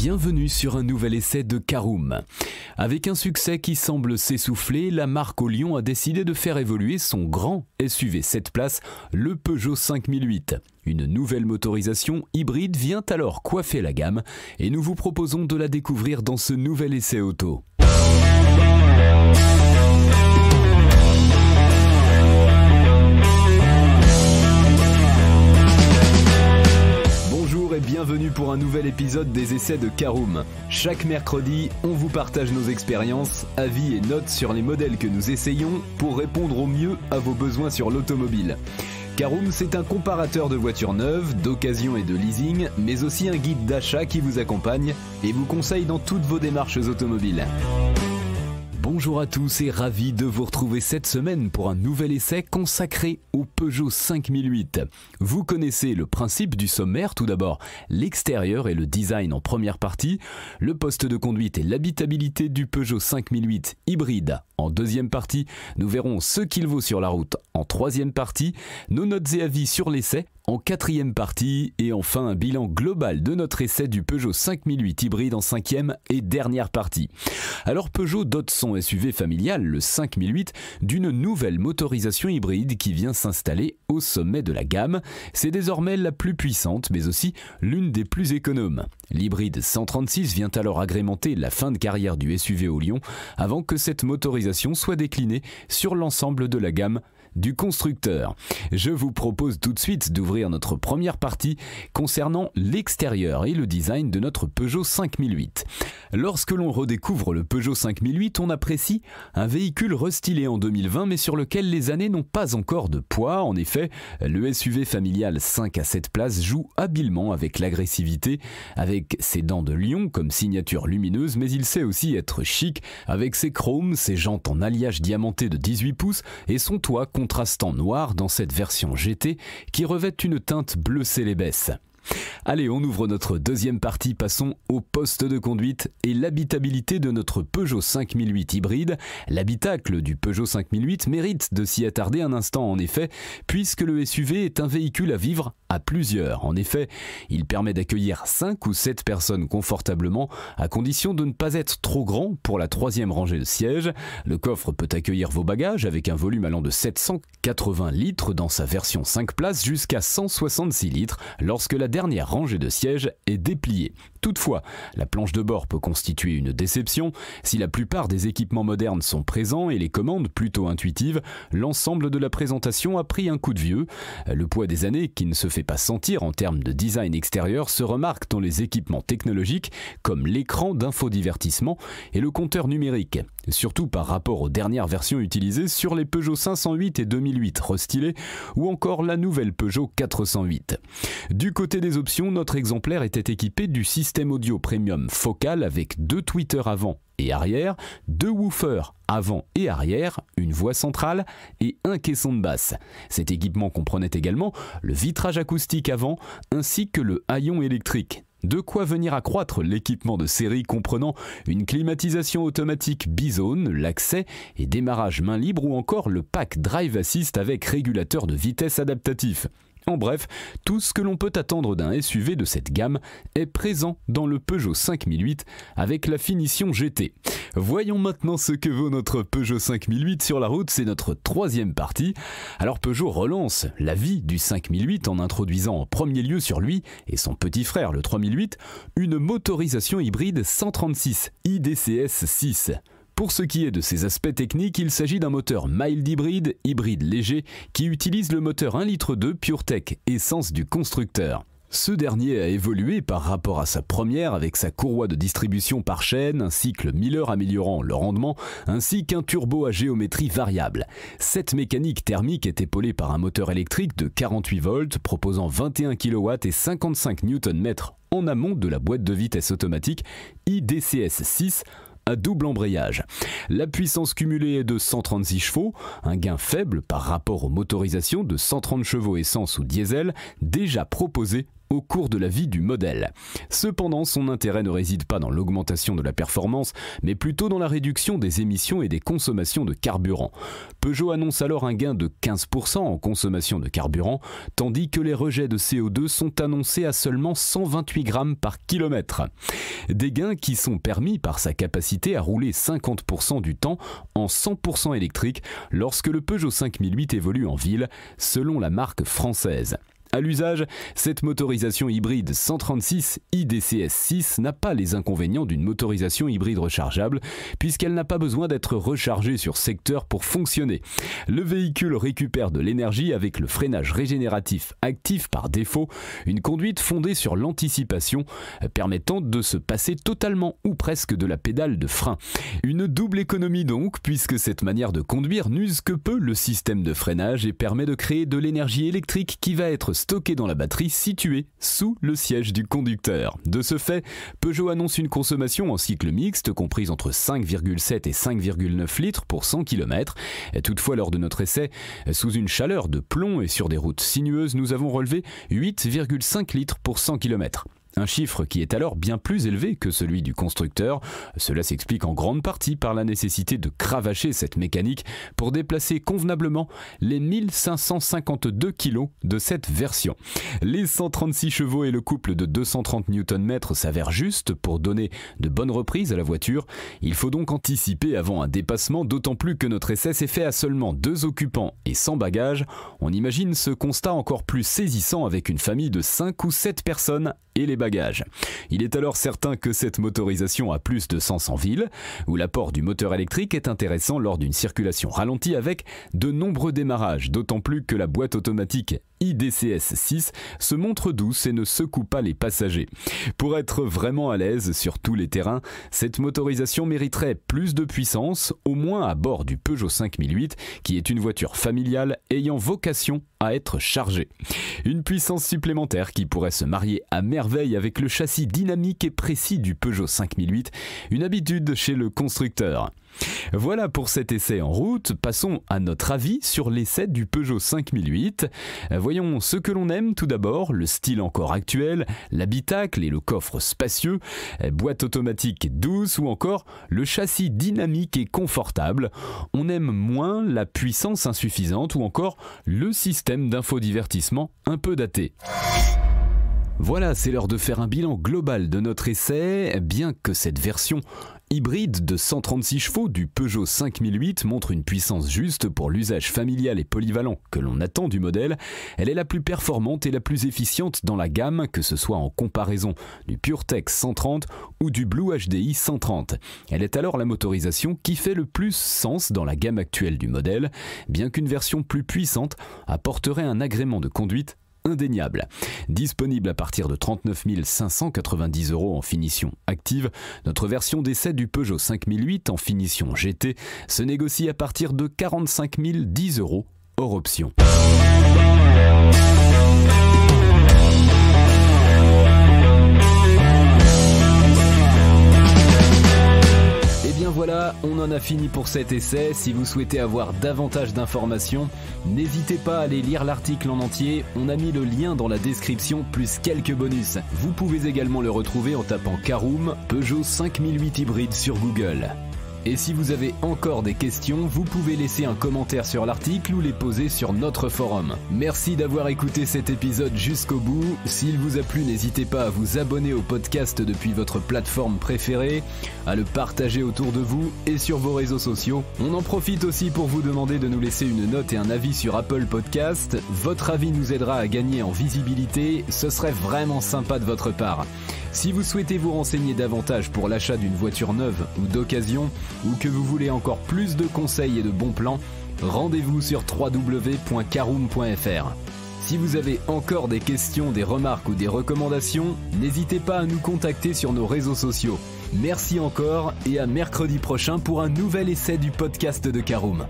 Bienvenue sur un nouvel essai de Caroom. Avec un succès qui semble s'essouffler, la marque au Lyon a décidé de faire évoluer son grand SUV 7 places, le Peugeot 5008. Une nouvelle motorisation hybride vient alors coiffer la gamme et nous vous proposons de la découvrir dans ce nouvel essai auto. Bienvenue pour un nouvel épisode des essais de Caroom. Chaque mercredi, on vous partage nos expériences, avis et notes sur les modèles que nous essayons pour répondre au mieux à vos besoins sur l'automobile. Caroom, c'est un comparateur de voitures neuves, d'occasion et de leasing, mais aussi un guide d'achat qui vous accompagne et vous conseille dans toutes vos démarches automobiles. Bonjour à tous et ravi de vous retrouver cette semaine pour un nouvel essai consacré au Peugeot 5008. Vous connaissez le principe du sommaire, tout d'abord l'extérieur et le design en première partie, le poste de conduite et l'habitabilité du Peugeot 5008 hybride en deuxième partie, nous verrons ce qu'il vaut sur la route en troisième partie, nos notes et avis sur l'essai en quatrième partie et enfin un bilan global de notre essai du Peugeot 5008 hybride en cinquième et dernière partie. Alors Peugeot dote son SUV familial, le 5008, d'une nouvelle motorisation hybride qui vient s'installer au sommet de la gamme. C'est désormais la plus puissante mais aussi l'une des plus économes. L'hybride 136 vient alors agrémenter la fin de carrière du SUV au Lyon avant que cette motorisation soit déclinée sur l'ensemble de la gamme du constructeur. Je vous propose tout de suite d'ouvrir notre première partie concernant l'extérieur et le design de notre Peugeot 5008. Lorsque l'on redécouvre le Peugeot 5008, on apprécie un véhicule restylé en 2020 mais sur lequel les années n'ont pas encore de poids. En effet, le SUV familial 5 à 7 places joue habilement avec l'agressivité, avec ses dents de lion comme signature lumineuse, mais il sait aussi être chic avec ses chromes, ses jantes en alliage diamanté de 18 pouces et son toit contrastant noir dans cette version GT qui revêt une teinte bleu célébesse. Allez, on ouvre notre deuxième partie, passons au poste de conduite et l'habitabilité de notre Peugeot 5008 hybride. L'habitacle du Peugeot 5008 mérite de s'y attarder un instant en effet, puisque le SUV est un véhicule à vivre à plusieurs. En effet, il permet d'accueillir 5 ou 7 personnes confortablement, à condition de ne pas être trop grand pour la troisième rangée de sièges. Le coffre peut accueillir vos bagages avec un volume allant de 780 litres dans sa version 5 places jusqu'à 166 litres lorsque la dernière rangée de sièges est dépliée. Toutefois, la planche de bord peut constituer une déception. Si la plupart des équipements modernes sont présents et les commandes plutôt intuitives, l'ensemble de la présentation a pris un coup de vieux. Le poids des années, qui ne se fait pas sentir en termes de design extérieur, se remarque dans les équipements technologiques comme l'écran d'infodivertissement et le compteur numérique, surtout par rapport aux dernières versions utilisées sur les Peugeot 508 et 2008 restylés ou encore la nouvelle Peugeot 408. Du côté des options, notre exemplaire était équipé du système système audio premium focal avec deux tweeters avant et arrière, deux woofers avant et arrière, une voix centrale et un caisson de basse. Cet équipement comprenait également le vitrage acoustique avant ainsi que le haillon électrique. De quoi venir accroître l'équipement de série comprenant une climatisation automatique bizone, l'accès et démarrage main libre ou encore le pack Drive Assist avec régulateur de vitesse adaptatif. En bref, tout ce que l'on peut attendre d'un SUV de cette gamme est présent dans le Peugeot 5008 avec la finition GT. Voyons maintenant ce que vaut notre Peugeot 5008 sur la route, c'est notre troisième partie. Alors Peugeot relance la vie du 5008 en introduisant en premier lieu sur lui et son petit frère le 3008 une motorisation hybride 136 IDCS 6. Pour ce qui est de ses aspects techniques, il s'agit d'un moteur mild hybride, hybride léger, qui utilise le moteur 1,2 litre PureTech, essence du constructeur. Ce dernier a évolué par rapport à sa première avec sa courroie de distribution par chaîne, un cycle Miller améliorant le rendement, ainsi qu'un turbo à géométrie variable. Cette mécanique thermique est épaulée par un moteur électrique de 48 volts proposant 21 kW et 55 Nm en amont de la boîte de vitesse automatique IDCS 6 double embrayage. La puissance cumulée est de 136 chevaux, un gain faible par rapport aux motorisations de 130 chevaux essence ou diesel déjà proposées au cours de la vie du modèle. Cependant, son intérêt ne réside pas dans l'augmentation de la performance, mais plutôt dans la réduction des émissions et des consommations de carburant. Peugeot annonce alors un gain de 15% en consommation de carburant, tandis que les rejets de CO2 sont annoncés à seulement 128 grammes par kilomètre. Des gains qui sont permis par sa capacité à rouler 50% du temps en 100% électrique lorsque le Peugeot 5008 évolue en ville, selon la marque française. À l'usage, cette motorisation hybride 136 IDCS6 n'a pas les inconvénients d'une motorisation hybride rechargeable, puisqu'elle n'a pas besoin d'être rechargée sur secteur pour fonctionner. Le véhicule récupère de l'énergie avec le freinage régénératif actif par défaut, une conduite fondée sur l'anticipation, permettant de se passer totalement ou presque de la pédale de frein. Une double économie donc, puisque cette manière de conduire n'use que peu le système de freinage et permet de créer de l'énergie électrique qui va être stocké dans la batterie située sous le siège du conducteur. De ce fait, Peugeot annonce une consommation en cycle mixte comprise entre 5,7 et 5,9 litres pour 100 km. Toutefois, lors de notre essai, sous une chaleur de plomb et sur des routes sinueuses, nous avons relevé 8,5 litres pour 100 km. Un chiffre qui est alors bien plus élevé que celui du constructeur. Cela s'explique en grande partie par la nécessité de cravacher cette mécanique pour déplacer convenablement les 1552 kg de cette version. Les 136 chevaux et le couple de 230 Nm s'avèrent juste pour donner de bonnes reprises à la voiture. Il faut donc anticiper avant un dépassement, d'autant plus que notre essai s'est fait à seulement deux occupants et sans bagages. On imagine ce constat encore plus saisissant avec une famille de 5 ou 7 personnes et les bagages. Il est alors certain que cette motorisation a plus de sens en ville, où l'apport du moteur électrique est intéressant lors d'une circulation ralentie avec de nombreux démarrages, d'autant plus que la boîte automatique IDCS 6 se montre douce et ne secoue pas les passagers. Pour être vraiment à l'aise sur tous les terrains, cette motorisation mériterait plus de puissance, au moins à bord du Peugeot 5008, qui est une voiture familiale ayant vocation à être chargée. Une puissance supplémentaire qui pourrait se marier à merveille avec le châssis dynamique et précis du Peugeot 5008, une habitude chez le constructeur. Voilà pour cet essai en route. Passons à notre avis sur l'essai du Peugeot 5008. Voyons ce que l'on aime tout d'abord, le style encore actuel, l'habitacle et le coffre spacieux, boîte automatique douce ou encore le châssis dynamique et confortable. On aime moins la puissance insuffisante ou encore le système d'infodivertissement un peu daté. Voilà, c'est l'heure de faire un bilan global de notre essai, bien que cette version hybride de 136 chevaux du Peugeot 5008 montre une puissance juste pour l'usage familial et polyvalent que l'on attend du modèle, elle est la plus performante et la plus efficiente dans la gamme, que ce soit en comparaison du PureTech 130 ou du Blue HDI 130. Elle est alors la motorisation qui fait le plus sens dans la gamme actuelle du modèle, bien qu'une version plus puissante apporterait un agrément de conduite indéniable. Disponible à partir de 39 590 euros en finition active, notre version d'essai du Peugeot 5008 en finition GT se négocie à partir de 45 010 euros hors option. En a fini pour cet essai. Si vous souhaitez avoir davantage d'informations, n'hésitez pas à aller lire l'article en entier. On a mis le lien dans la description plus quelques bonus. Vous pouvez également le retrouver en tapant Caroom Peugeot 5008 hybride sur Google. Et si vous avez encore des questions, vous pouvez laisser un commentaire sur l'article ou les poser sur notre forum. Merci d'avoir écouté cet épisode jusqu'au bout. S'il vous a plu, n'hésitez pas à vous abonner au podcast depuis votre plateforme préférée, à le partager autour de vous et sur vos réseaux sociaux. On en profite aussi pour vous demander de nous laisser une note et un avis sur Apple Podcast. Votre avis nous aidera à gagner en visibilité, ce serait vraiment sympa de votre part. Si vous souhaitez vous renseigner davantage pour l'achat d'une voiture neuve ou d'occasion, ou que vous voulez encore plus de conseils et de bons plans, rendez-vous sur www.caroom.fr. Si vous avez encore des questions, des remarques ou des recommandations, n'hésitez pas à nous contacter sur nos réseaux sociaux. Merci encore et à mercredi prochain pour un nouvel essai du podcast de Caroom.